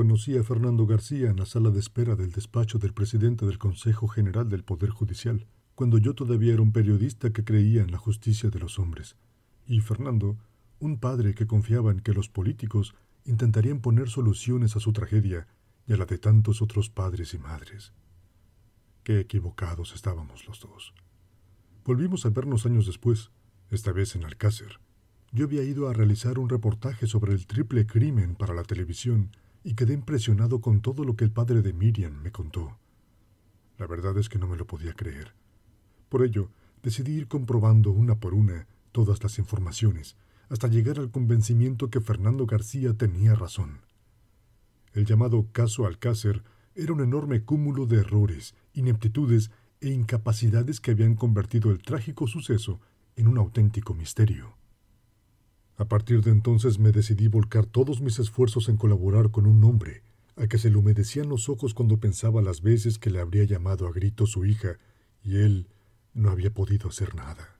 Conocí a Fernando García en la sala de espera del despacho del presidente del Consejo General del Poder Judicial, cuando yo todavía era un periodista que creía en la justicia de los hombres, y Fernando, un padre que confiaba en que los políticos intentarían poner soluciones a su tragedia y a la de tantos otros padres y madres. Qué equivocados estábamos los dos. Volvimos a vernos años después, esta vez en Alcácer. Yo había ido a realizar un reportaje sobre el triple crimen para la televisión y quedé impresionado con todo lo que el padre de Miriam me contó. La verdad es que no me lo podía creer. Por ello, decidí ir comprobando una por una todas las informaciones, hasta llegar al convencimiento que Fernando García tenía razón. El llamado caso Alcácer era un enorme cúmulo de errores, ineptitudes e incapacidades que habían convertido el trágico suceso en un auténtico misterio. A partir de entonces me decidí volcar todos mis esfuerzos en colaborar con un hombre, al que se le humedecían los ojos cuando pensaba las veces que le habría llamado a grito su hija, y él no había podido hacer nada.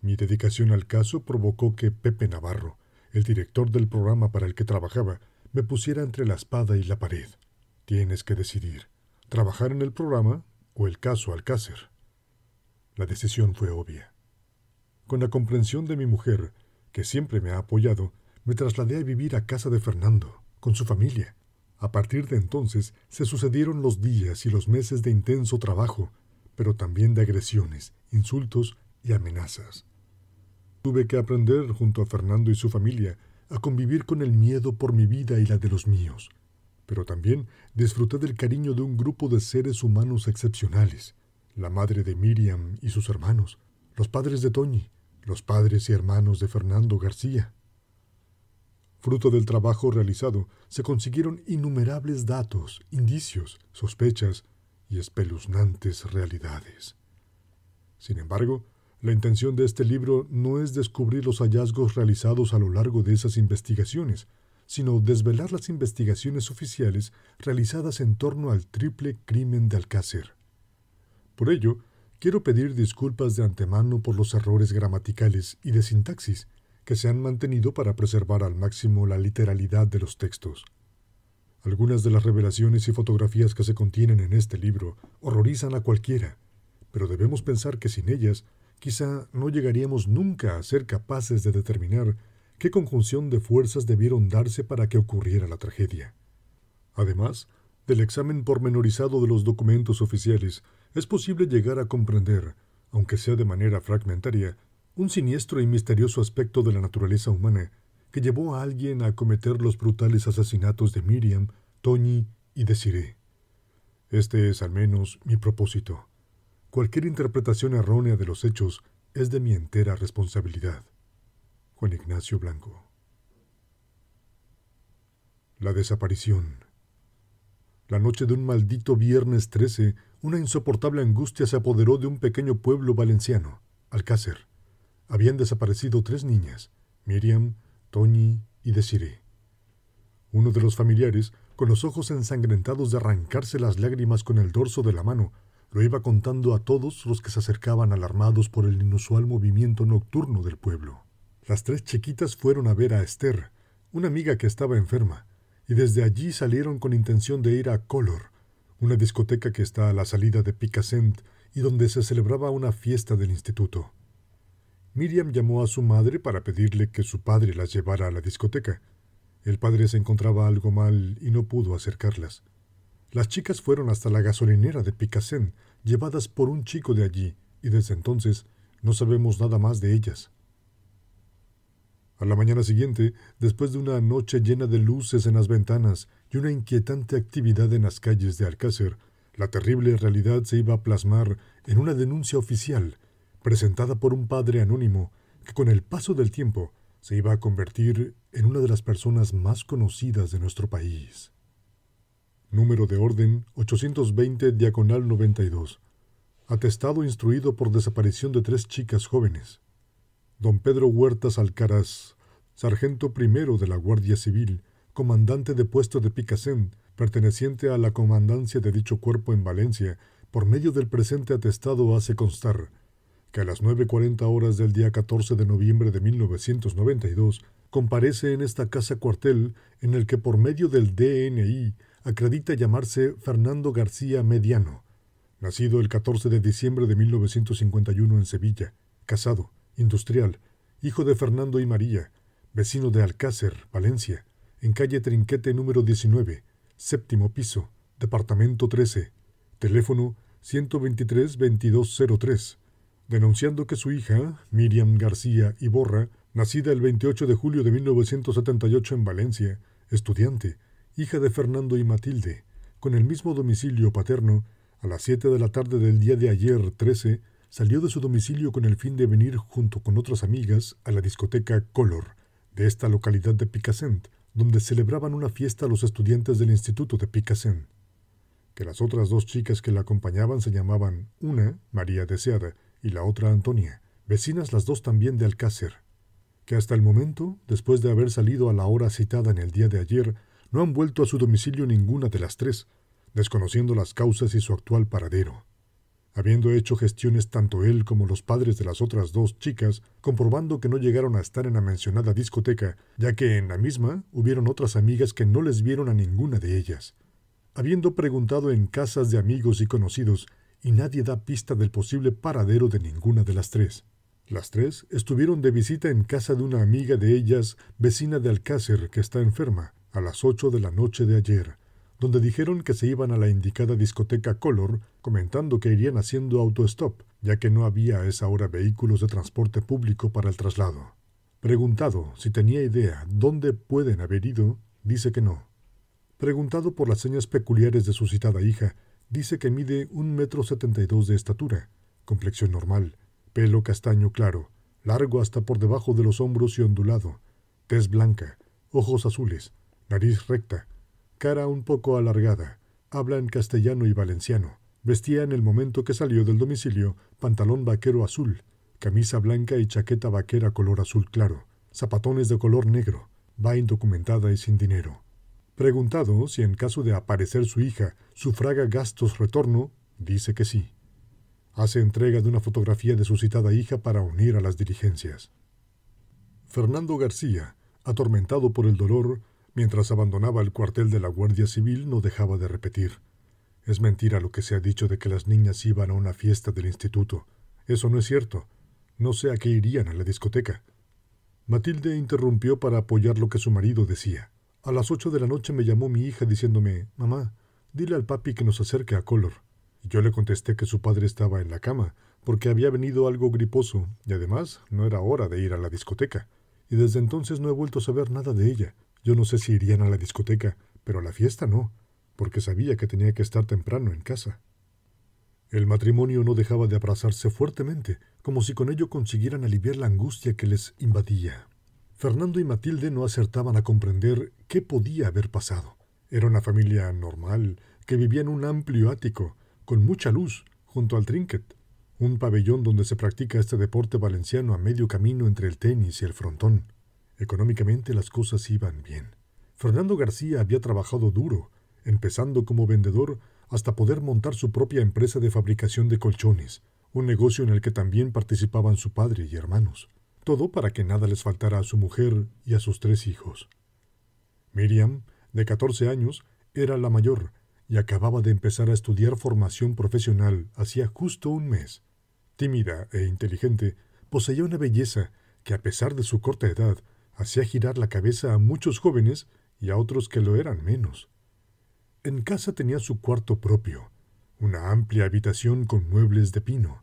Mi dedicación al caso provocó que Pepe Navarro, el director del programa para el que trabajaba, me pusiera entre la espada y la pared. Tienes que decidir, trabajar en el programa o el caso Alcácer. La decisión fue obvia. Con la comprensión de mi mujer, que siempre me ha apoyado, me trasladé a vivir a casa de Fernando, con su familia. A partir de entonces se sucedieron los días y los meses de intenso trabajo, pero también de agresiones, insultos y amenazas. Tuve que aprender, junto a Fernando y su familia, a convivir con el miedo por mi vida y la de los míos, pero también disfruté del cariño de un grupo de seres humanos excepcionales, la madre de Miriam y sus hermanos, los padres de Toñi, los padres y hermanos de Fernando García. Fruto del trabajo realizado, se consiguieron innumerables datos, indicios, sospechas y espeluznantes realidades. Sin embargo, la intención de este libro no es descubrir los hallazgos realizados a lo largo de esas investigaciones, sino desvelar las investigaciones oficiales realizadas en torno al triple crimen de Alcácer. Por ello, Quiero pedir disculpas de antemano por los errores gramaticales y de sintaxis que se han mantenido para preservar al máximo la literalidad de los textos. Algunas de las revelaciones y fotografías que se contienen en este libro horrorizan a cualquiera, pero debemos pensar que sin ellas quizá no llegaríamos nunca a ser capaces de determinar qué conjunción de fuerzas debieron darse para que ocurriera la tragedia. Además, del examen pormenorizado de los documentos oficiales, es posible llegar a comprender, aunque sea de manera fragmentaria, un siniestro y misterioso aspecto de la naturaleza humana que llevó a alguien a cometer los brutales asesinatos de Miriam, Toñi y Desiree. Este es al menos mi propósito. Cualquier interpretación errónea de los hechos es de mi entera responsabilidad. Juan Ignacio Blanco. La desaparición. La noche de un maldito viernes 13, una insoportable angustia se apoderó de un pequeño pueblo valenciano, Alcácer. Habían desaparecido tres niñas, Miriam, Toñi y Desiree. Uno de los familiares, con los ojos ensangrentados de arrancarse las lágrimas con el dorso de la mano, lo iba contando a todos los que se acercaban alarmados por el inusual movimiento nocturno del pueblo. Las tres chiquitas fueron a ver a Esther, una amiga que estaba enferma, y desde allí salieron con intención de ir a Color, una discoteca que está a la salida de Picassent y donde se celebraba una fiesta del instituto. Miriam llamó a su madre para pedirle que su padre las llevara a la discoteca. El padre se encontraba algo mal y no pudo acercarlas. Las chicas fueron hasta la gasolinera de Picassent, llevadas por un chico de allí, y desde entonces no sabemos nada más de ellas. A la mañana siguiente, después de una noche llena de luces en las ventanas y una inquietante actividad en las calles de Alcácer, la terrible realidad se iba a plasmar en una denuncia oficial, presentada por un padre anónimo, que con el paso del tiempo se iba a convertir en una de las personas más conocidas de nuestro país. Número de orden 820 diagonal 92. Atestado instruido por desaparición de tres chicas jóvenes don Pedro Huertas Alcaraz, sargento primero de la Guardia Civil, comandante de puesto de Picassent, perteneciente a la comandancia de dicho cuerpo en Valencia, por medio del presente atestado hace constar que a las 9.40 horas del día 14 de noviembre de 1992 comparece en esta casa cuartel en el que por medio del DNI acredita llamarse Fernando García Mediano, nacido el 14 de diciembre de 1951 en Sevilla, casado, industrial, hijo de Fernando y María, vecino de Alcácer, Valencia, en calle Trinquete número 19, séptimo piso, departamento 13, teléfono 123-2203, denunciando que su hija, Miriam García Iborra, nacida el 28 de julio de 1978 en Valencia, estudiante, hija de Fernando y Matilde, con el mismo domicilio paterno, a las 7 de la tarde del día de ayer 13, salió de su domicilio con el fin de venir junto con otras amigas a la discoteca Color de esta localidad de Picassent, donde celebraban una fiesta los estudiantes del Instituto de Picassent. Que las otras dos chicas que la acompañaban se llamaban una María Deseada y la otra Antonia, vecinas las dos también de Alcácer, que hasta el momento, después de haber salido a la hora citada en el día de ayer, no han vuelto a su domicilio ninguna de las tres, desconociendo las causas y su actual paradero. Habiendo hecho gestiones tanto él como los padres de las otras dos chicas, comprobando que no llegaron a estar en la mencionada discoteca, ya que en la misma hubieron otras amigas que no les vieron a ninguna de ellas. Habiendo preguntado en casas de amigos y conocidos, y nadie da pista del posible paradero de ninguna de las tres. Las tres estuvieron de visita en casa de una amiga de ellas, vecina de Alcácer, que está enferma, a las ocho de la noche de ayer, donde dijeron que se iban a la indicada discoteca Color, comentando que irían haciendo autostop, ya que no había a esa hora vehículos de transporte público para el traslado. Preguntado si tenía idea dónde pueden haber ido, dice que no. Preguntado por las señas peculiares de su citada hija, dice que mide un metro setenta y dos de estatura, complexión normal, pelo castaño claro, largo hasta por debajo de los hombros y ondulado, tez blanca, ojos azules, nariz recta, cara un poco alargada, habla en castellano y valenciano, vestía en el momento que salió del domicilio pantalón vaquero azul, camisa blanca y chaqueta vaquera color azul claro, zapatones de color negro, va indocumentada y sin dinero. Preguntado si en caso de aparecer su hija sufraga gastos retorno, dice que sí. Hace entrega de una fotografía de su citada hija para unir a las diligencias. Fernando García, atormentado por el dolor, Mientras abandonaba el cuartel de la Guardia Civil no dejaba de repetir. Es mentira lo que se ha dicho de que las niñas iban a una fiesta del instituto. Eso no es cierto. No sé a qué irían a la discoteca. Matilde interrumpió para apoyar lo que su marido decía. A las ocho de la noche me llamó mi hija diciéndome Mamá, dile al papi que nos acerque a Color. Y yo le contesté que su padre estaba en la cama, porque había venido algo griposo, y además no era hora de ir a la discoteca. Y desde entonces no he vuelto a saber nada de ella. Yo no sé si irían a la discoteca, pero a la fiesta no, porque sabía que tenía que estar temprano en casa. El matrimonio no dejaba de abrazarse fuertemente, como si con ello consiguieran aliviar la angustia que les invadía. Fernando y Matilde no acertaban a comprender qué podía haber pasado. Era una familia normal, que vivía en un amplio ático, con mucha luz, junto al trinket, un pabellón donde se practica este deporte valenciano a medio camino entre el tenis y el frontón. Económicamente las cosas iban bien. Fernando García había trabajado duro, empezando como vendedor hasta poder montar su propia empresa de fabricación de colchones, un negocio en el que también participaban su padre y hermanos. Todo para que nada les faltara a su mujer y a sus tres hijos. Miriam, de 14 años, era la mayor y acababa de empezar a estudiar formación profesional hacía justo un mes. Tímida e inteligente, poseía una belleza que, a pesar de su corta edad, hacía girar la cabeza a muchos jóvenes y a otros que lo eran menos. En casa tenía su cuarto propio, una amplia habitación con muebles de pino.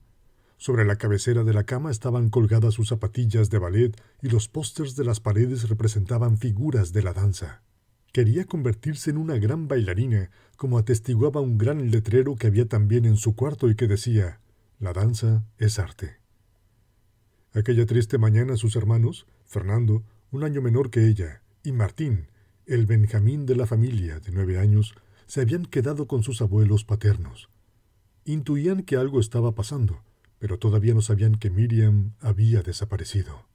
Sobre la cabecera de la cama estaban colgadas sus zapatillas de ballet y los pósters de las paredes representaban figuras de la danza. Quería convertirse en una gran bailarina, como atestiguaba un gran letrero que había también en su cuarto y que decía La danza es arte. Aquella triste mañana sus hermanos, Fernando, un año menor que ella, y Martín, el Benjamín de la familia, de nueve años, se habían quedado con sus abuelos paternos. Intuían que algo estaba pasando, pero todavía no sabían que Miriam había desaparecido.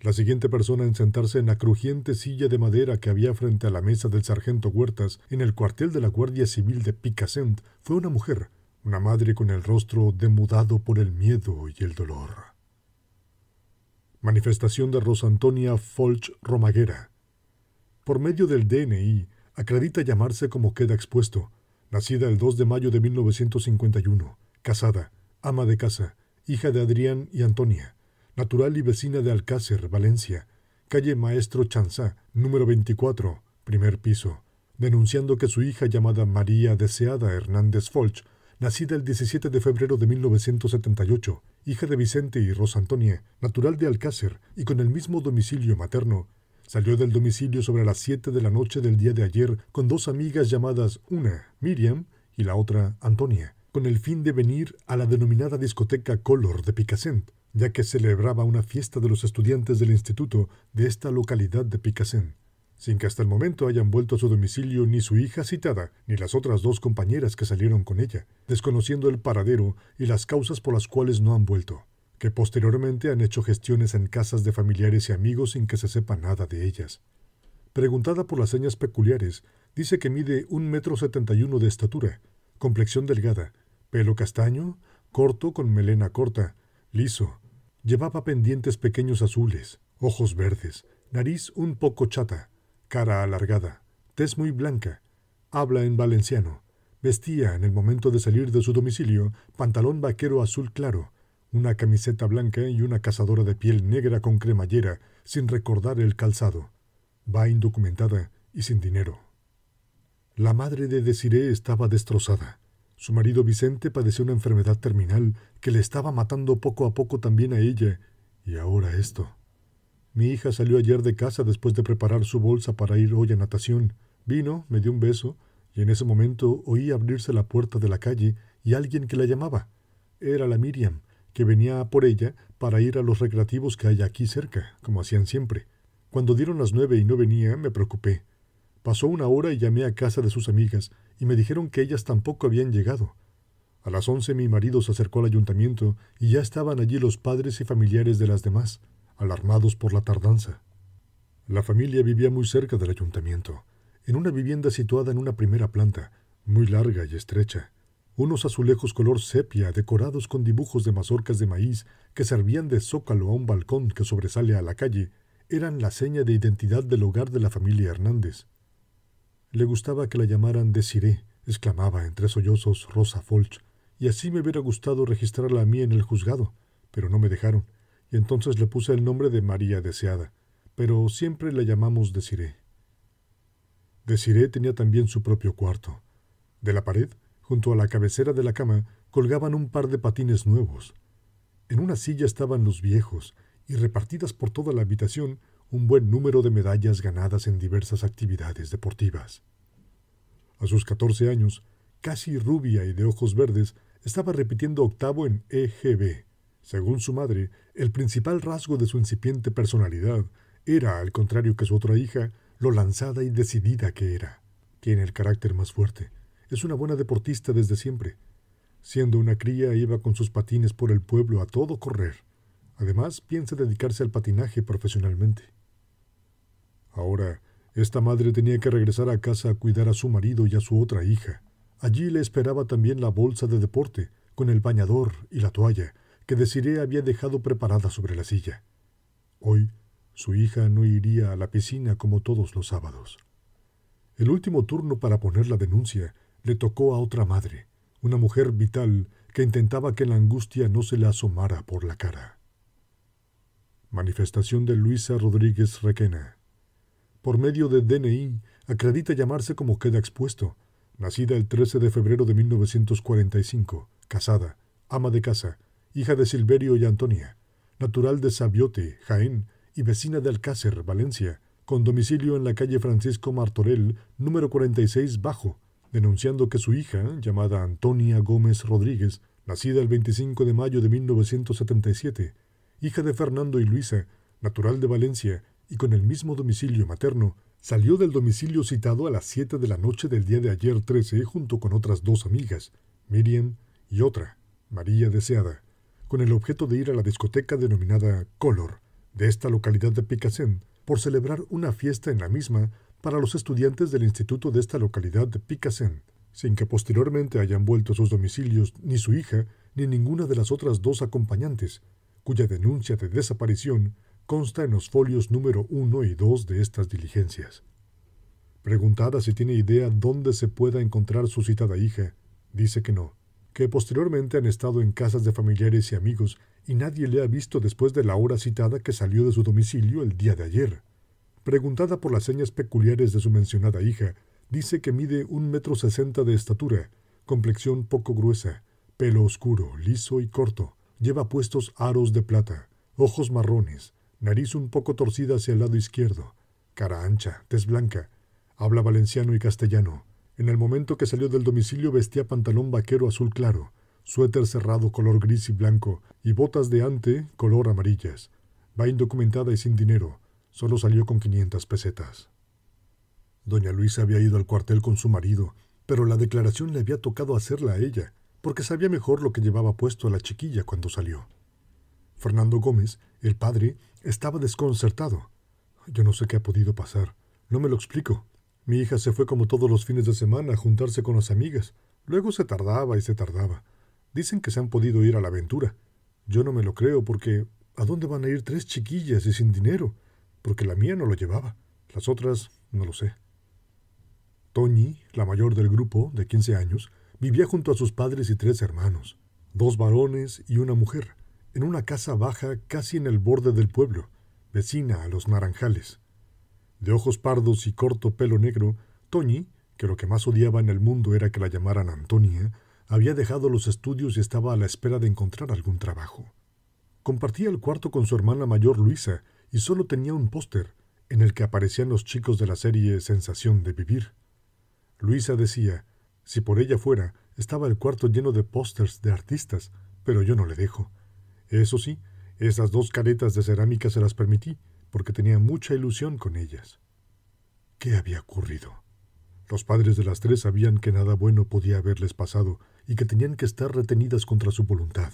La siguiente persona en sentarse en la crujiente silla de madera que había frente a la mesa del sargento Huertas en el cuartel de la Guardia Civil de Picassent fue una mujer, una madre con el rostro demudado por el miedo y el dolor. Manifestación de Rosa Antonia Folch Romaguera. Por medio del DNI, acredita llamarse como queda expuesto, nacida el 2 de mayo de 1951, casada, ama de casa, hija de Adrián y Antonia, natural y vecina de Alcácer, Valencia, calle Maestro Chanzá, número 24, primer piso, denunciando que su hija llamada María Deseada Hernández Folch, nacida el 17 de febrero de 1978, hija de Vicente y Rosa Antonia, natural de Alcácer y con el mismo domicilio materno, salió del domicilio sobre las 7 de la noche del día de ayer con dos amigas llamadas una, Miriam, y la otra, Antonia, con el fin de venir a la denominada discoteca Color de Picassent, ya que celebraba una fiesta de los estudiantes del instituto de esta localidad de Picassent. Sin que hasta el momento hayan vuelto a su domicilio ni su hija citada, ni las otras dos compañeras que salieron con ella, desconociendo el paradero y las causas por las cuales no han vuelto, que posteriormente han hecho gestiones en casas de familiares y amigos sin que se sepa nada de ellas. Preguntada por las señas peculiares, dice que mide un metro setenta y uno de estatura, complexión delgada, pelo castaño, corto con melena corta, liso, llevaba pendientes pequeños azules, ojos verdes, nariz un poco chata, cara alargada, tez muy blanca, habla en valenciano, vestía en el momento de salir de su domicilio pantalón vaquero azul claro, una camiseta blanca y una cazadora de piel negra con cremallera, sin recordar el calzado. Va indocumentada y sin dinero. La madre de Desiré estaba destrozada. Su marido Vicente padecía una enfermedad terminal que le estaba matando poco a poco también a ella, y ahora esto. Mi hija salió ayer de casa después de preparar su bolsa para ir hoy a natación. Vino, me dio un beso, y en ese momento oí abrirse la puerta de la calle y alguien que la llamaba. Era la Miriam, que venía por ella para ir a los recreativos que hay aquí cerca, como hacían siempre. Cuando dieron las nueve y no venía, me preocupé. Pasó una hora y llamé a casa de sus amigas, y me dijeron que ellas tampoco habían llegado. A las once mi marido se acercó al ayuntamiento y ya estaban allí los padres y familiares de las demás alarmados por la tardanza. La familia vivía muy cerca del ayuntamiento, en una vivienda situada en una primera planta, muy larga y estrecha. Unos azulejos color sepia decorados con dibujos de mazorcas de maíz que servían de zócalo a un balcón que sobresale a la calle eran la seña de identidad del hogar de la familia Hernández. Le gustaba que la llamaran Desiré, exclamaba entre sollozos Rosa Folch, y así me hubiera gustado registrarla a mí en el juzgado, pero no me dejaron y entonces le puse el nombre de María Deseada, pero siempre la llamamos Desiré. Desiré tenía también su propio cuarto. De la pared, junto a la cabecera de la cama, colgaban un par de patines nuevos. En una silla estaban los viejos, y repartidas por toda la habitación un buen número de medallas ganadas en diversas actividades deportivas. A sus catorce años, casi rubia y de ojos verdes, estaba repitiendo octavo en EGB, según su madre, el principal rasgo de su incipiente personalidad era, al contrario que su otra hija, lo lanzada y decidida que era. Tiene el carácter más fuerte. Es una buena deportista desde siempre. Siendo una cría, iba con sus patines por el pueblo a todo correr. Además, piensa dedicarse al patinaje profesionalmente. Ahora, esta madre tenía que regresar a casa a cuidar a su marido y a su otra hija. Allí le esperaba también la bolsa de deporte, con el bañador y la toalla, que Desiree había dejado preparada sobre la silla. Hoy su hija no iría a la piscina como todos los sábados. El último turno para poner la denuncia le tocó a otra madre, una mujer vital que intentaba que la angustia no se le asomara por la cara. Manifestación de Luisa Rodríguez Requena. Por medio de DNI, acredita llamarse como queda expuesto, nacida el 13 de febrero de 1945, casada, ama de casa, hija de Silverio y Antonia, natural de Sabiote, Jaén, y vecina de Alcácer, Valencia, con domicilio en la calle Francisco Martorell, número 46 Bajo, denunciando que su hija, llamada Antonia Gómez Rodríguez, nacida el 25 de mayo de 1977, hija de Fernando y Luisa, natural de Valencia y con el mismo domicilio materno, salió del domicilio citado a las 7 de la noche del día de ayer 13 junto con otras dos amigas, Miriam y otra, María Deseada, con el objeto de ir a la discoteca denominada Color de esta localidad de Picassent por celebrar una fiesta en la misma para los estudiantes del instituto de esta localidad de Picassent, sin que posteriormente hayan vuelto a sus domicilios ni su hija ni ninguna de las otras dos acompañantes, cuya denuncia de desaparición consta en los folios número 1 y 2 de estas diligencias. Preguntada si tiene idea dónde se pueda encontrar su citada hija, dice que no, que posteriormente han estado en casas de familiares y amigos y nadie le ha visto después de la hora citada que salió de su domicilio el día de ayer. Preguntada por las señas peculiares de su mencionada hija, dice que mide un metro sesenta de estatura, complexión poco gruesa, pelo oscuro, liso y corto, lleva puestos aros de plata, ojos marrones, nariz un poco torcida hacia el lado izquierdo, cara ancha, tez blanca, habla valenciano y castellano. En el momento que salió del domicilio vestía pantalón vaquero azul claro, suéter cerrado color gris y blanco y botas de ante color amarillas. Va indocumentada y sin dinero, Solo salió con 500 pesetas. Doña Luisa había ido al cuartel con su marido, pero la declaración le había tocado hacerla a ella, porque sabía mejor lo que llevaba puesto a la chiquilla cuando salió. Fernando Gómez, el padre, estaba desconcertado. Yo no sé qué ha podido pasar. No me lo explico. Mi hija se fue como todos los fines de semana a juntarse con las amigas. Luego se tardaba y se tardaba. Dicen que se han podido ir a la aventura. Yo no me lo creo porque ¿a dónde van a ir tres chiquillas y sin dinero? Porque la mía no lo llevaba. Las otras no lo sé. Toñi, la mayor del grupo, de 15 años, vivía junto a sus padres y tres hermanos, dos varones y una mujer, en una casa baja casi en el borde del pueblo, vecina a los naranjales. De ojos pardos y corto pelo negro, Toñi, que lo que más odiaba en el mundo era que la llamaran Antonia, había dejado los estudios y estaba a la espera de encontrar algún trabajo. Compartía el cuarto con su hermana mayor Luisa, y solo tenía un póster en el que aparecían los chicos de la serie Sensación de Vivir. Luisa decía, si por ella fuera, estaba el cuarto lleno de pósters de artistas, pero yo no le dejo. Eso sí, esas dos caretas de cerámica se las permití, porque tenía mucha ilusión con ellas. ¿Qué había ocurrido? Los padres de las tres sabían que nada bueno podía haberles pasado y que tenían que estar retenidas contra su voluntad.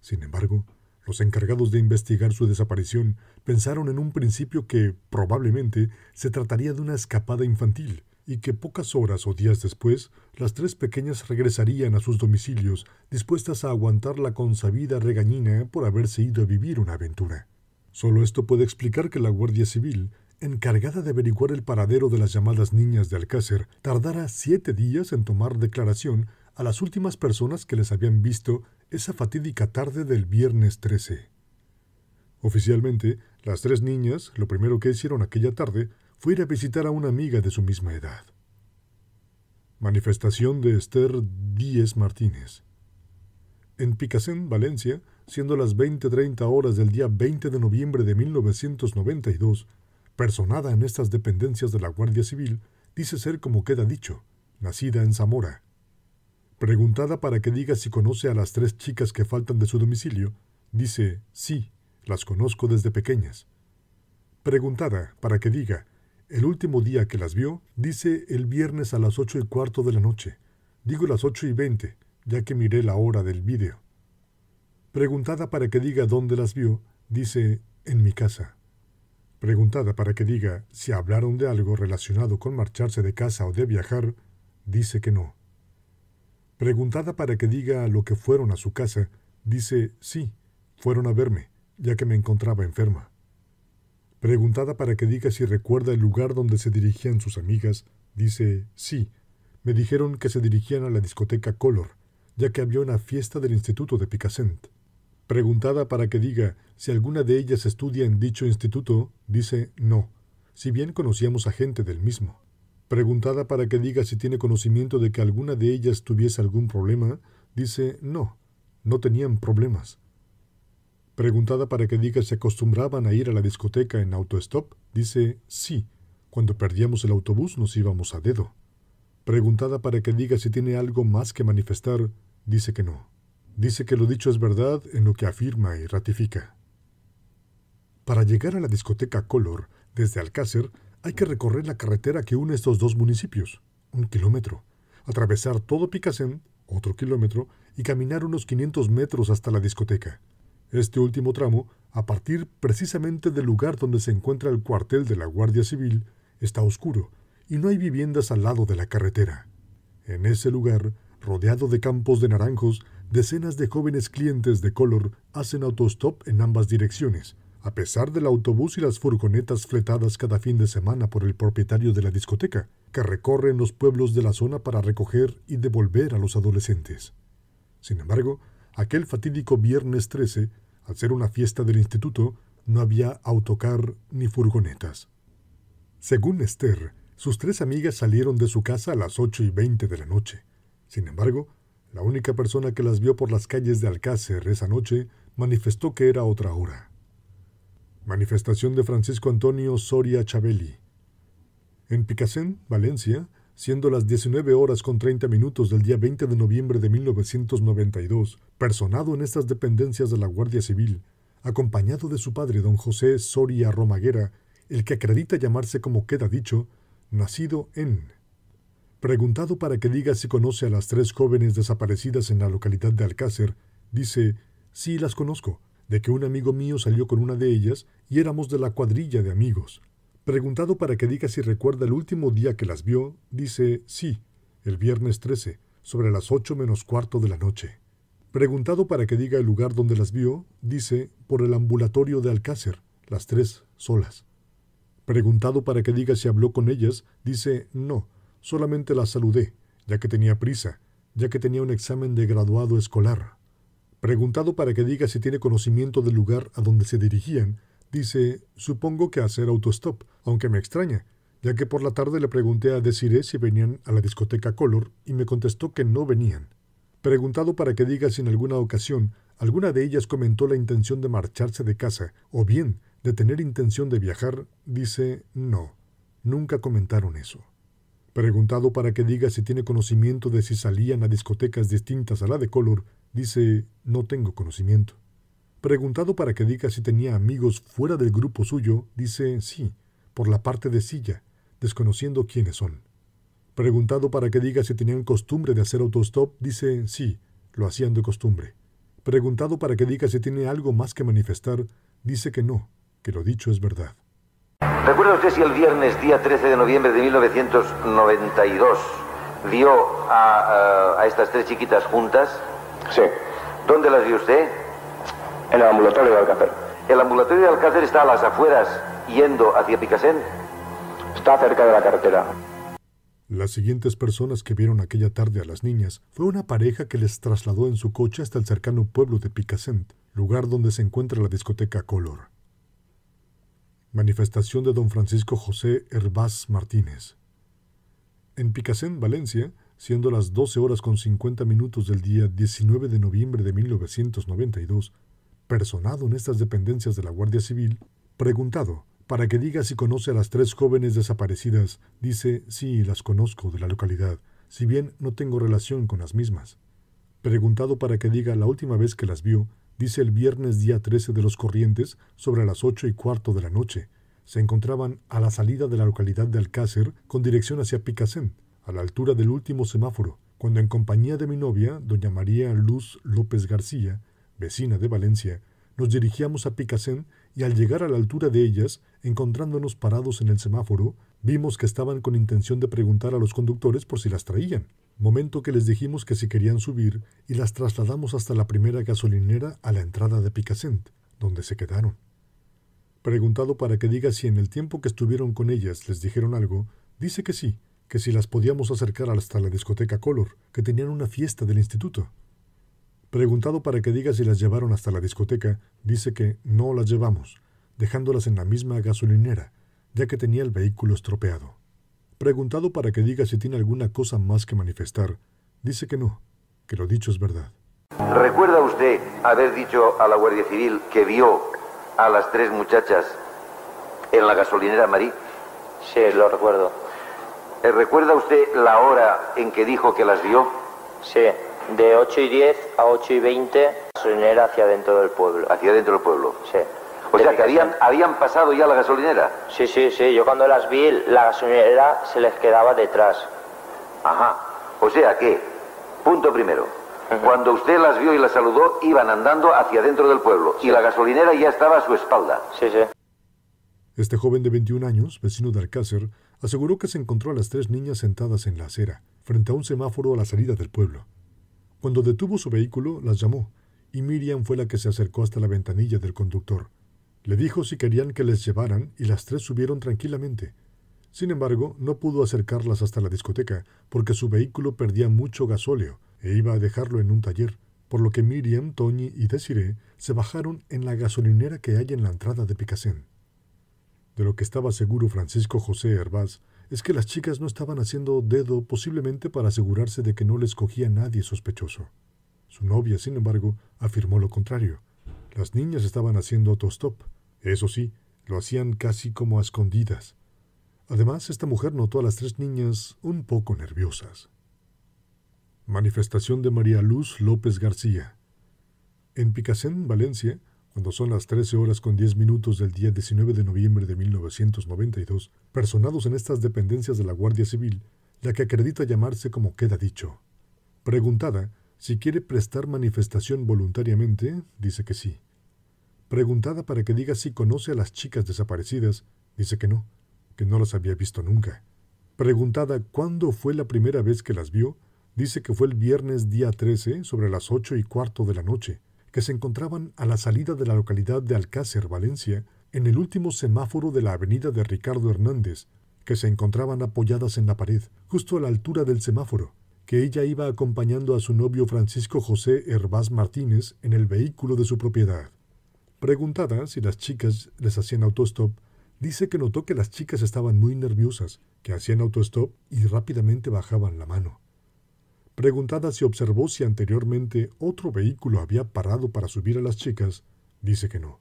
Sin embargo, los encargados de investigar su desaparición pensaron en un principio que, probablemente, se trataría de una escapada infantil y que pocas horas o días después las tres pequeñas regresarían a sus domicilios dispuestas a aguantar la consabida regañina por haberse ido a vivir una aventura. Solo esto puede explicar que la Guardia Civil, encargada de averiguar el paradero de las llamadas niñas de Alcácer, tardara siete días en tomar declaración a las últimas personas que les habían visto esa fatídica tarde del viernes 13. Oficialmente, las tres niñas lo primero que hicieron aquella tarde fue ir a visitar a una amiga de su misma edad. Manifestación de Esther Díez Martínez. En Picasen, Valencia, siendo las 20.30 horas del día 20 de noviembre de 1992, personada en estas dependencias de la Guardia Civil, dice ser como queda dicho, nacida en Zamora, Preguntada para que diga si conoce a las tres chicas que faltan de su domicilio, dice sí, las conozco desde pequeñas. Preguntada para que diga el último día que las vio, dice el viernes a las ocho y cuarto de la noche. Digo las ocho y veinte, ya que miré la hora del vídeo. Preguntada para que diga dónde las vio, dice en mi casa. Preguntada para que diga si hablaron de algo relacionado con marcharse de casa o de viajar, dice que no. Preguntada para que diga lo que fueron a su casa, dice sí, fueron a verme, ya que me encontraba enferma. Preguntada para que diga si recuerda el lugar donde se dirigían sus amigas, dice sí, me dijeron que se dirigían a la discoteca Color, ya que había una fiesta del Instituto de Picassent. Preguntada para que diga si alguna de ellas estudia en dicho instituto, dice no, si bien conocíamos a gente del mismo. Preguntada para que diga si tiene conocimiento de que alguna de ellas tuviese algún problema, dice no, no tenían problemas. Preguntada para que diga si acostumbraban a ir a la discoteca en autostop, dice sí, cuando perdíamos el autobús nos íbamos a dedo. Preguntada para que diga si tiene algo más que manifestar, dice que no. Dice que lo dicho es verdad en lo que afirma y ratifica. Para llegar a la discoteca Color, desde Alcácer, hay que recorrer la carretera que une estos dos municipios, un kilómetro, atravesar todo Picasen, otro kilómetro, y caminar unos 500 metros hasta la discoteca. Este último tramo, a partir precisamente del lugar donde se encuentra el cuartel de la Guardia Civil, está oscuro y no hay viviendas al lado de la carretera. En ese lugar, rodeado de campos de naranjos, decenas de jóvenes clientes de color hacen autostop en ambas direcciones, a pesar del autobús y las furgonetas fletadas cada fin de semana por el propietario de la discoteca, que recorren los pueblos de la zona para recoger y devolver a los adolescentes. Sin embargo, aquel fatídico viernes 13, al ser una fiesta del instituto, no había autocar ni furgonetas. Según Esther, sus tres amigas salieron de su casa a las ocho y veinte de la noche. Sin embargo, la única persona que las vio por las calles de Alcácer esa noche manifestó que era otra hora. Manifestación de Francisco Antonio Soria Chabeli. En Picasen, Valencia, siendo las 19 horas con 30 minutos del día 20 de noviembre de 1992, personado en estas dependencias de la Guardia Civil, acompañado de su padre don José Soria Romaguera, el que acredita llamarse como queda dicho, nacido en. Preguntado para que diga si conoce a las tres jóvenes desaparecidas en la localidad de Alcácer, dice, sí las conozco, de que un amigo mío salió con una de ellas y éramos de la cuadrilla de amigos. Preguntado para que diga si recuerda el último día que las vio, dice sí, el viernes 13, sobre las ocho menos cuarto de la noche. Preguntado para que diga el lugar donde las vio, dice por el ambulatorio de Alcácer, las tres solas. Preguntado para que diga si habló con ellas, dice no, solamente las saludé, ya que tenía prisa, ya que tenía un examen de graduado escolar. Preguntado para que diga si tiene conocimiento del lugar a donde se dirigían, dice, supongo que hacer autostop, aunque me extraña, ya que por la tarde le pregunté a Desiree si venían a la discoteca Color y me contestó que no venían. Preguntado para que diga si en alguna ocasión alguna de ellas comentó la intención de marcharse de casa o bien de tener intención de viajar, dice no, nunca comentaron eso. Preguntado para que diga si tiene conocimiento de si salían a discotecas distintas a la de Color, Dice, no tengo conocimiento. Preguntado para que diga si tenía amigos fuera del grupo suyo, dice sí, por la parte de silla, desconociendo quiénes son. Preguntado para que diga si tenían costumbre de hacer autostop, dice sí, lo hacían de costumbre. Preguntado para que diga si tiene algo más que manifestar, dice que no, que lo dicho es verdad. ¿Recuerda usted si el viernes, día 13 de noviembre de 1992, vio a, a estas tres chiquitas juntas? Sí. ¿Dónde las vio usted? En el ambulatorio de Alcácer. ¿El ambulatorio de Alcácer está a las afueras yendo hacia Picasen? Está cerca de la carretera. Las siguientes personas que vieron aquella tarde a las niñas fue una pareja que les trasladó en su coche hasta el cercano pueblo de Picassent, lugar donde se encuentra la discoteca Color. Manifestación de don Francisco José Herbaz Martínez. En Picassent, Valencia, siendo las 12 horas con 50 minutos del día 19 de noviembre de 1992, personado en estas dependencias de la Guardia Civil, preguntado para que diga si conoce a las tres jóvenes desaparecidas, dice sí, las conozco de la localidad, si bien no tengo relación con las mismas. Preguntado para que diga la última vez que las vio, dice el viernes día 13 de los Corrientes, sobre las ocho y cuarto de la noche. Se encontraban a la salida de la localidad de Alcácer con dirección hacia Picasen a la altura del último semáforo, cuando en compañía de mi novia, doña María Luz López García, vecina de Valencia, nos dirigíamos a Picasen y al llegar a la altura de ellas, encontrándonos parados en el semáforo, vimos que estaban con intención de preguntar a los conductores por si las traían, momento que les dijimos que si querían subir y las trasladamos hasta la primera gasolinera a la entrada de Picassent, donde se quedaron. Preguntado para que diga si en el tiempo que estuvieron con ellas les dijeron algo, dice que sí, que si las podíamos acercar hasta la discoteca Color, que tenían una fiesta del instituto. Preguntado para que diga si las llevaron hasta la discoteca, dice que no las llevamos, dejándolas en la misma gasolinera, ya que tenía el vehículo estropeado. Preguntado para que diga si tiene alguna cosa más que manifestar, dice que no, que lo dicho es verdad. ¿Recuerda usted haber dicho a la Guardia Civil que vio a las tres muchachas en la gasolinera Marí? Sí, lo recuerdo. Eh, ¿Recuerda usted la hora en que dijo que las vio? Sí, de 8 y 10 a 8 y 20, gasolinera hacia dentro del pueblo. Hacia dentro del pueblo. Sí. O sea, que habían, habían pasado ya la gasolinera. Sí, sí, sí. Yo cuando las vi, la gasolinera se les quedaba detrás. Ajá. O sea que, punto primero, cuando usted las vio y las saludó, iban andando hacia dentro del pueblo y la gasolinera ya estaba a su espalda. Sí, sí. Este joven de 21 años, vecino de Alcácer, aseguró que se encontró a las tres niñas sentadas en la acera, frente a un semáforo a la salida del pueblo. Cuando detuvo su vehículo, las llamó, y Miriam fue la que se acercó hasta la ventanilla del conductor. Le dijo si querían que les llevaran y las tres subieron tranquilamente. Sin embargo, no pudo acercarlas hasta la discoteca porque su vehículo perdía mucho gasóleo e iba a dejarlo en un taller, por lo que Miriam, Tony y Desiree se bajaron en la gasolinera que hay en la entrada de Picassén. De lo que estaba seguro Francisco José Hervás es que las chicas no estaban haciendo dedo posiblemente para asegurarse de que no les cogía nadie sospechoso. Su novia, sin embargo, afirmó lo contrario. Las niñas estaban haciendo autostop. Eso sí, lo hacían casi como a escondidas. Además, esta mujer notó a las tres niñas un poco nerviosas. Manifestación de María Luz López García. En Picassén, Valencia, cuando son las 13 horas con 10 minutos del día 19 de noviembre de 1992, personados en estas dependencias de la Guardia Civil, la que acredita llamarse como queda dicho. Preguntada si quiere prestar manifestación voluntariamente, dice que sí. Preguntada para que diga si conoce a las chicas desaparecidas, dice que no, que no las había visto nunca. Preguntada cuándo fue la primera vez que las vio, dice que fue el viernes día 13 sobre las ocho y cuarto de la noche, que se encontraban a la salida de la localidad de Alcácer, Valencia, en el último semáforo de la avenida de Ricardo Hernández, que se encontraban apoyadas en la pared, justo a la altura del semáforo, que ella iba acompañando a su novio Francisco José Hervás Martínez en el vehículo de su propiedad. Preguntada si las chicas les hacían autostop, dice que notó que las chicas estaban muy nerviosas, que hacían autostop y rápidamente bajaban la mano. Preguntada si observó si anteriormente otro vehículo había parado para subir a las chicas, dice que no.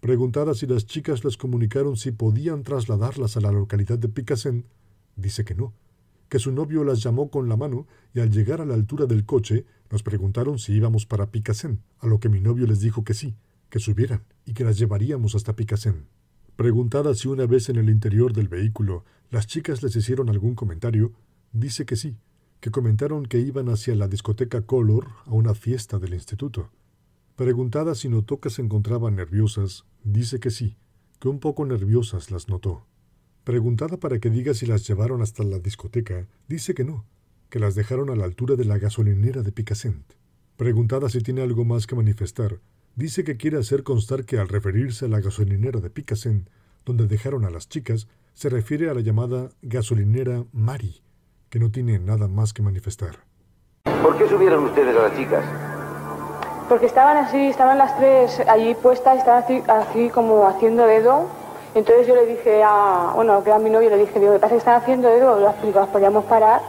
Preguntada si las chicas les comunicaron si podían trasladarlas a la localidad de Picassén, dice que no, que su novio las llamó con la mano y al llegar a la altura del coche nos preguntaron si íbamos para Picassén, a lo que mi novio les dijo que sí, que subieran y que las llevaríamos hasta Picassén. Preguntada si una vez en el interior del vehículo las chicas les hicieron algún comentario, dice que sí, que comentaron que iban hacia la discoteca Color a una fiesta del instituto. Preguntada si notó que se encontraban nerviosas, dice que sí, que un poco nerviosas las notó. Preguntada para que diga si las llevaron hasta la discoteca, dice que no, que las dejaron a la altura de la gasolinera de Picassent. Preguntada si tiene algo más que manifestar, dice que quiere hacer constar que al referirse a la gasolinera de Picassent, donde dejaron a las chicas, se refiere a la llamada gasolinera Mari, que no tiene nada más que manifestar. ¿Por qué subieron ustedes a las chicas? Porque estaban así, estaban las tres allí puestas, estaban así, así como haciendo dedo. Entonces yo le dije a, bueno, que a mi novio le dije, digo, ¿qué pasa que están haciendo dedo? Las, las podíamos parar.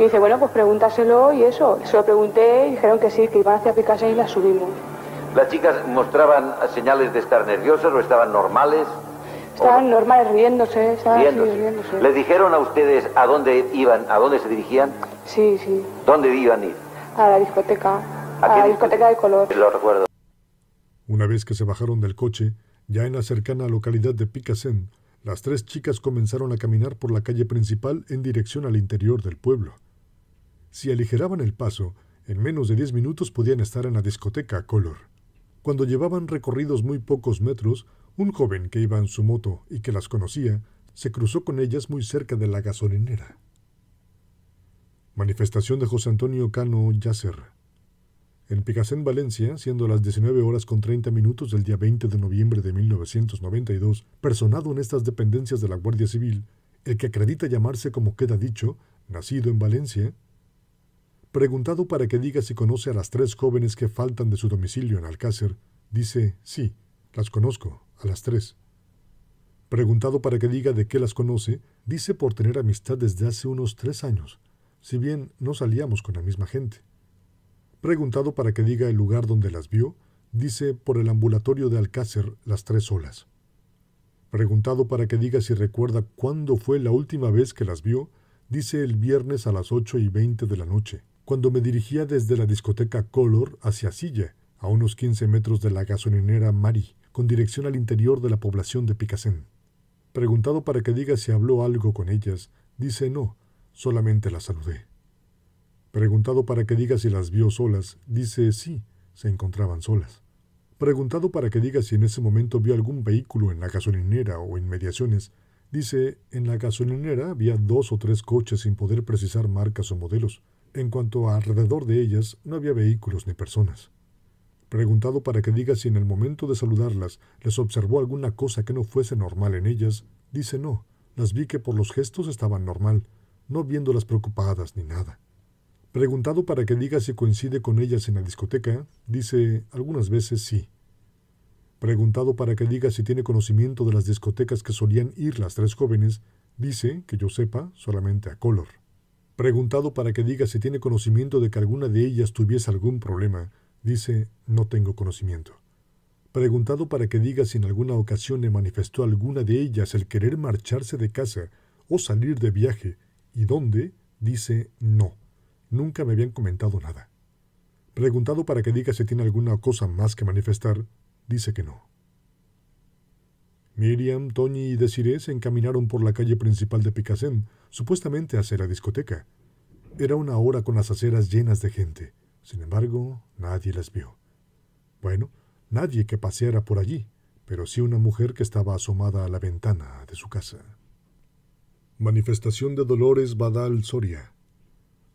Y dice, bueno, pues pregúntaselo y eso. Se lo pregunté y dijeron que sí, que iban hacia Picasso y las subimos. ¿Las chicas mostraban señales de estar nerviosas o estaban normales? Estaban normales riéndose, estaban riéndose. riéndose. ¿Les dijeron a ustedes a dónde iban, a dónde se dirigían? Sí, sí. ¿Dónde iban a ir? A la discoteca. ¿A, la discoteca de color. Lo recuerdo. Una vez que se bajaron del coche, ya en la cercana localidad de Picassén, las tres chicas comenzaron a caminar por la calle principal en dirección al interior del pueblo. Si aligeraban el paso, en menos de diez minutos podían estar en la discoteca Color. Cuando llevaban recorridos muy pocos metros, un joven que iba en su moto y que las conocía se cruzó con ellas muy cerca de la gasolinera. Manifestación de José Antonio Cano Yasser. En Picassén, Valencia, siendo las 19 horas con 30 minutos del día 20 de noviembre de 1992, personado en estas dependencias de la Guardia Civil, el que acredita llamarse como queda dicho, nacido en Valencia, preguntado para que diga si conoce a las tres jóvenes que faltan de su domicilio en Alcácer, dice sí, las conozco, a las tres. Preguntado para que diga de qué las conoce, dice por tener amistad desde hace unos tres años, si bien no salíamos con la misma gente. Preguntado para que diga el lugar donde las vio, dice por el ambulatorio de Alcácer las tres solas. Preguntado para que diga si recuerda cuándo fue la última vez que las vio, dice el viernes a las ocho y veinte de la noche, cuando me dirigía desde la discoteca Color hacia Silla, a unos quince metros de la gasolinera Mari con dirección al interior de la población de Picassén. Preguntado para que diga si habló algo con ellas, dice no, solamente las saludé. Preguntado para que diga si las vio solas, dice sí, se encontraban solas. Preguntado para que diga si en ese momento vio algún vehículo en la gasolinera o inmediaciones, dice en la gasolinera había dos o tres coches sin poder precisar marcas o modelos. En cuanto a alrededor de ellas, no había vehículos ni personas. Preguntado para que diga si en el momento de saludarlas les observó alguna cosa que no fuese normal en ellas, dice no, las vi que por los gestos estaban normal, no viéndolas preocupadas ni nada. Preguntado para que diga si coincide con ellas en la discoteca, dice algunas veces sí. Preguntado para que diga si tiene conocimiento de las discotecas que solían ir las tres jóvenes, dice, que yo sepa, solamente a Color. Preguntado para que diga si tiene conocimiento de que alguna de ellas tuviese algún problema, dice, no tengo conocimiento. Preguntado para que diga si en alguna ocasión le manifestó alguna de ellas el querer marcharse de casa o salir de viaje, y dónde, dice, no. Nunca me habían comentado nada. Preguntado para que diga si tiene alguna cosa más que manifestar, dice que no. Miriam, Tony y Desiree se encaminaron por la calle principal de Picassent, supuestamente hacia la discoteca. Era una hora con las aceras llenas de gente. Sin embargo, nadie las vio. Bueno, nadie que paseara por allí, pero sí una mujer que estaba asomada a la ventana de su casa. Manifestación de Dolores Badal Soria.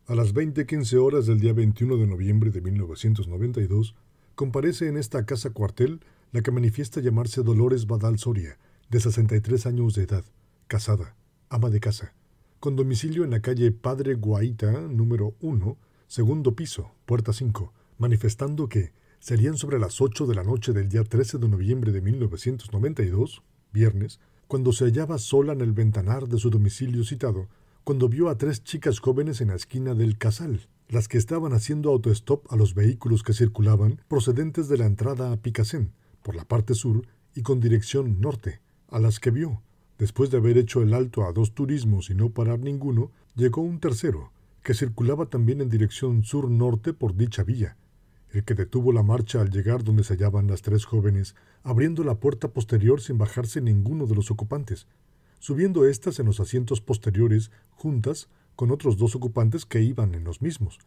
A las 20:15 horas del día 21 de noviembre de 1992, comparece en esta casa cuartel la que manifiesta llamarse Dolores Badal Soria, de 63 años de edad, casada, ama de casa, con domicilio en la calle Padre Guaita, número 1, segundo piso, puerta 5, manifestando que serían sobre las 8 de la noche del día 13 de noviembre de 1992, viernes, cuando se hallaba sola en el ventanar de su domicilio citado, cuando vio a tres chicas jóvenes en la esquina del casal, las que estaban haciendo autostop a los vehículos que circulaban procedentes de la entrada a Picassent, por la parte sur y con dirección norte, a las que vio. Después de haber hecho el alto a dos turismos y no parar ninguno, llegó un tercero, que circulaba también en dirección sur-norte por dicha vía, el que detuvo la marcha al llegar donde se hallaban las tres jóvenes, abriendo la puerta posterior sin bajarse ninguno de los ocupantes, subiendo éstas en los asientos posteriores, juntas con otros dos ocupantes que iban en los mismos.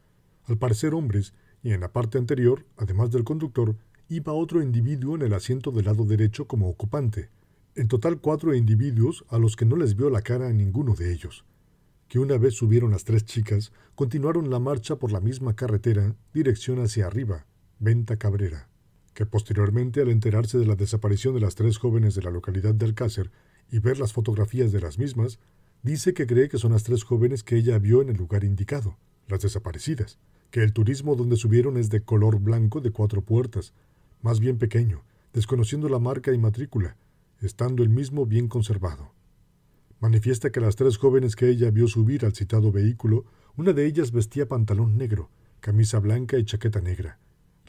Al parecer hombres, y en la parte anterior, además del conductor, iba otro individuo en el asiento del lado derecho como ocupante. En total cuatro individuos a los que no les vio la cara a ninguno de ellos que una vez subieron las tres chicas, continuaron la marcha por la misma carretera, dirección hacia arriba, Venta Cabrera, que posteriormente al enterarse de la desaparición de las tres jóvenes de la localidad de Alcácer y ver las fotografías de las mismas, dice que cree que son las tres jóvenes que ella vio en el lugar indicado, las desaparecidas, que el turismo donde subieron es de color blanco de cuatro puertas, más bien pequeño, desconociendo la marca y matrícula, estando el mismo bien conservado. Manifiesta que las tres jóvenes que ella vio subir al citado vehículo, una de ellas vestía pantalón negro, camisa blanca y chaqueta negra.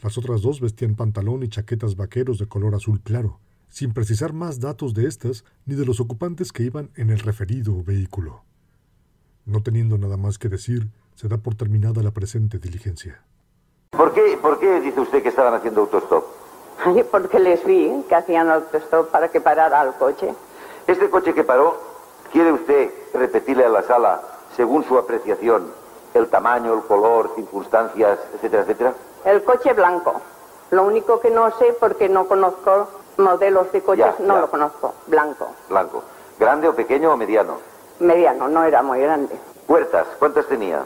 Las otras dos vestían pantalón y chaquetas vaqueros de color azul claro, sin precisar más datos de estas ni de los ocupantes que iban en el referido vehículo. No teniendo nada más que decir, se da por terminada la presente diligencia. ¿Por qué, por qué dice usted que estaban haciendo autostop? porque les vi que hacían autostop para que parara el coche. Este coche que paró ¿Quiere usted repetirle a la sala, según su apreciación, el tamaño, el color, circunstancias, etcétera, etcétera? El coche blanco. Lo único que no sé, porque no conozco modelos de coches, no lo conozco. Blanco. Blanco. ¿Grande o pequeño o mediano? Mediano, no era muy grande. ¿Puertas? ¿Cuántas tenía?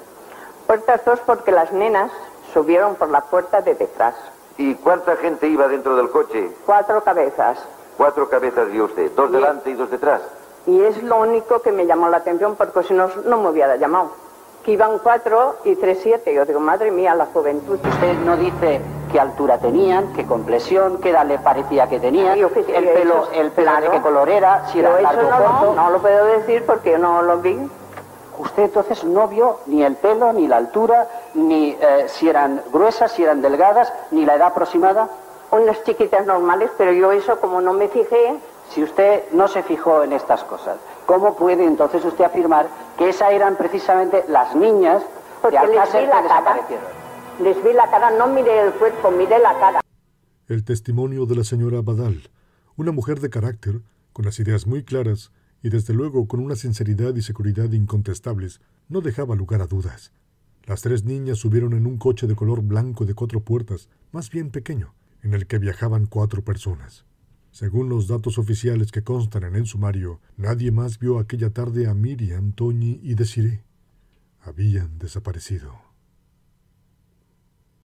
Puertas dos porque las nenas subieron por la puerta de detrás. ¿Y cuánta gente iba dentro del coche? Cuatro cabezas. Cuatro cabezas vio usted, dos delante y dos detrás. Y es lo único que me llamó la atención porque si no, no me hubiera llamado. Que iban cuatro y tres siete. Yo digo, madre mía, la juventud. Usted no dice qué altura tenían, qué complexión, qué edad le parecía que tenían, el pelo, el pelo de qué color era, si era largo o corto. No, lo puedo decir porque yo no lo vi. Usted entonces no vio ni el pelo, ni la altura, ni eh, si eran gruesas, si eran delgadas, ni la edad aproximada. Unas chiquitas normales, pero yo eso como no me fijé, si usted no se fijó en estas cosas, ¿cómo puede entonces usted afirmar que esas eran precisamente las niñas Porque de les vi la cara. Les vi la cara, no miré el cuerpo, miré la cara. El testimonio de la señora Badal, una mujer de carácter, con las ideas muy claras y desde luego con una sinceridad y seguridad incontestables, no dejaba lugar a dudas. Las tres niñas subieron en un coche de color blanco de cuatro puertas, más bien pequeño, en el que viajaban cuatro personas. Según los datos oficiales que constan en el sumario, nadie más vio aquella tarde a Miriam, Toñi y Desiree. Habían desaparecido.